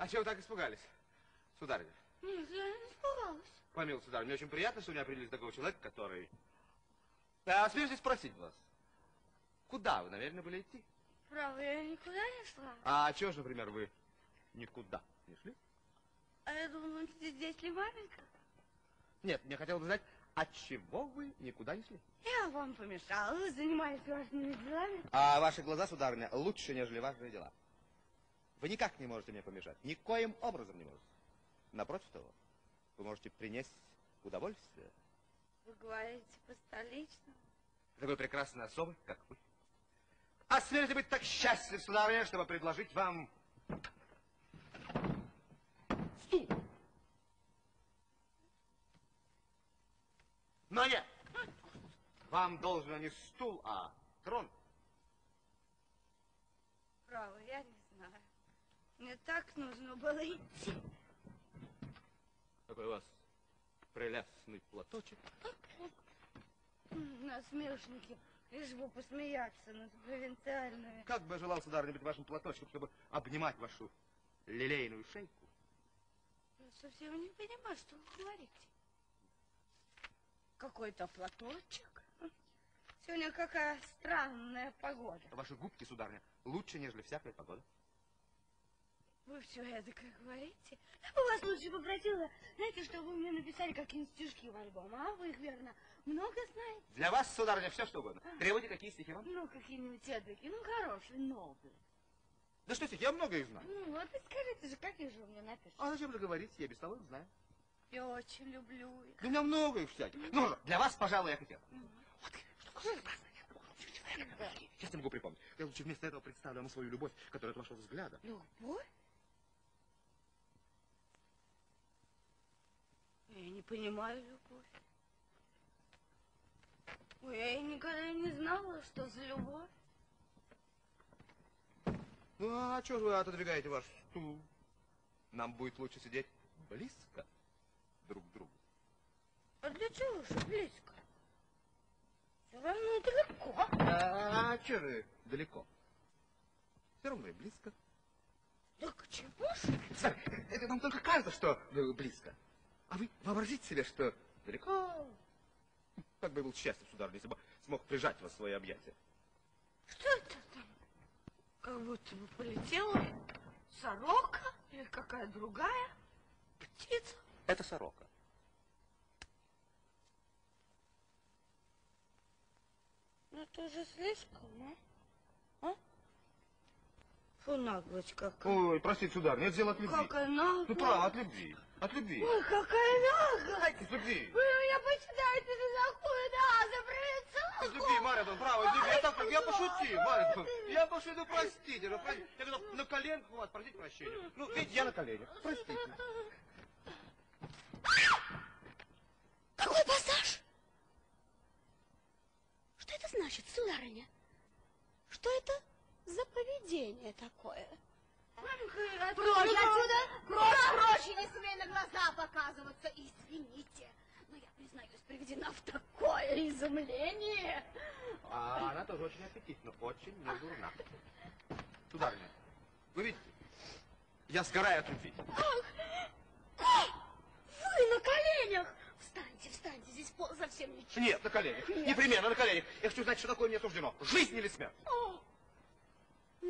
А чего вы так испугались, сударыня? Нет, я не испугалась. Помилуй, сударь, мне очень приятно, что у меня определились такого человека, который... А смеюсь спросить вас, куда вы намерены были идти? Право, я никуда не шла. А чего же, например, вы никуда не шли? А я думала, здесь ли маменька? Нет, мне хотелось бы знать, от чего вы никуда не шли? Я вам помешала, вы занимались важными делами. А ваши глаза, сударыня, лучше, нежели важные дела. Вы никак не можете мне помешать, никоим образом не можете. Напротив того, вы можете принести удовольствие Вы говорите по-столичному. такой прекрасной особы, как вы. А смеете быть так счастлив, сударыня, чтобы предложить вам стул. Но нет, вам должен не стул, а трон. Право, я не знаю. Мне так нужно было идти. Какой у вас прелестный платочек. Насмешники, лишь бы посмеяться над провинциальными. Как бы я желал, сударыня, быть вашим платочком, чтобы обнимать вашу лилейную шейку. Я совсем не понимаю, что вы говорите. Какой-то платочек? Сегодня какая странная погода. Ваши губки, сударыня, лучше, нежели всякая погода. Вы все это как говорите? Я бы вас лучше попросила, знаете, чтобы вы мне написали какие-нибудь стишки в альбом, а вы их, верно, много знаете? Для вас, сударыня, все что угодно. Требуйте, какие стихи вам? Ну, какие-нибудь эдакие, ну, хорошие, новые. Да что стихи, я много их знаю. Ну, вот и скажите же, какие же вы мне напишите? А зачем же говорить, я без того их знаю. Я очень люблю их. Да у меня много их всяких. Ну, же, для вас, пожалуй, я хотел. Вот, что Да. Сейчас я могу припомнить. Я лучше вместо этого представлю вам свою любовь, которая от вашего взгляда. Любовь? Я не понимаю любовь. Ой, я и никогда не знала, что за любовь. Ну, а что же вы отодвигаете ваш стул? Нам будет лучше сидеть близко друг к другу. А для чего же близко? Все равно далеко. А, что же далеко? Все равно и близко. Да к чему же? Сэр, это нам только кажется, что близко. А вы вообразите себе, что далеко. Как бы был счастлив, сударыня, если бы смог прижать вас в свои объятия. Что это там? Как будто бы полетела сорока или какая другая птица. Это сорока. Ну это уже слишком, а? А? Фу, наглость какая. Ой, простите, сударыня, это дело от любви. Какая наглость. Ну, право, от любви. От любви. Ой, какая наглость. От любви. Вы меня почитаете за такую, да, за провинциалку. Из любви, Марья право, из любви. Я, так, я пошутил, Марья. Я пошутил, простите. Ну, простите. Я готов на коленках у вас просить прощения. Ну, видите, я на коленях. Простите. Какой пассаж? Что это значит, сударыня? Что это за поведение такое? Прочь отсюда! Прочь, прочь! Не смей на глаза показываться! Извините, но я, признаюсь, приведена в такое изумление. А она тоже очень аппетитна, очень не дурна. Сударыня, вы видите, я сгораю от любви. Вы на коленях! Встаньте, встаньте, здесь пол совсем ничего. Нет, на коленях. Непременно на коленях. Я хочу знать, что такое мне суждено. Жизнь или смерть? О,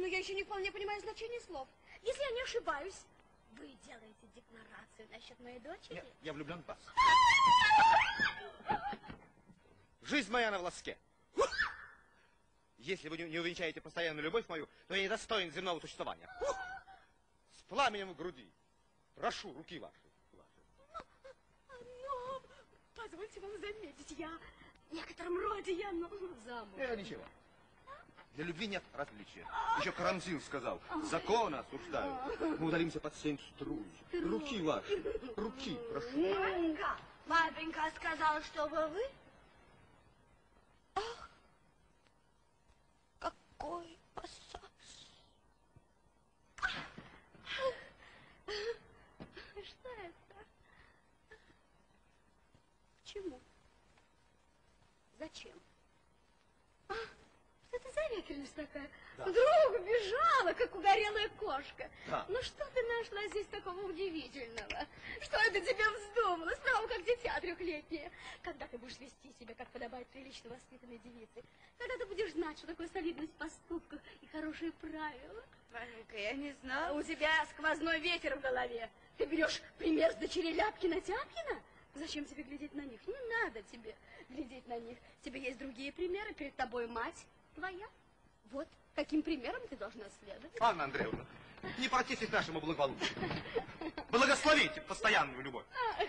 но я еще не вполне понимаю значение слов. Если я не ошибаюсь, вы делаете декларацию насчет моей дочери? Нет, я влюблен в вас. Жизнь моя на волоске. Если вы не увенчаете постоянную любовь мою, то я не достоин земного существования. С пламенем в груди. Прошу руки ваши. Но, позвольте вам заметить, я в некотором роде я, ну, замуж. Э, ничего. Для любви нет различия. Еще Карамзин сказал, законы осуждают. Мы удалимся под семь струй. Руки ваши, руки, прошу. Папенька, папенька сказал, чтобы вы... Какой пассаж. Что это? К чему? Зачем? Ветренность такая? Да. Вдруг бежала, как угорелая кошка. Да. Ну что ты нашла здесь такого удивительного? Что это тебе вздумалось? Право, как дитя трехлетнее. Когда ты будешь вести себя, как подобает прилично воспитанной девице? Когда ты будешь знать, что такое солидность в поступках и хорошие правила? Маменька, я не знала. у тебя сквозной ветер в голове. Ты берешь пример с дочерей Ляпкина-Тяпкина? Зачем тебе глядеть на них? Не надо тебе глядеть на них. Тебе есть другие примеры. Перед тобой мать твоя. Вот каким примером ты должна следовать. Анна Андреевна, не противьтесь нашему благополучию. Благословите постоянную любовь. Ах,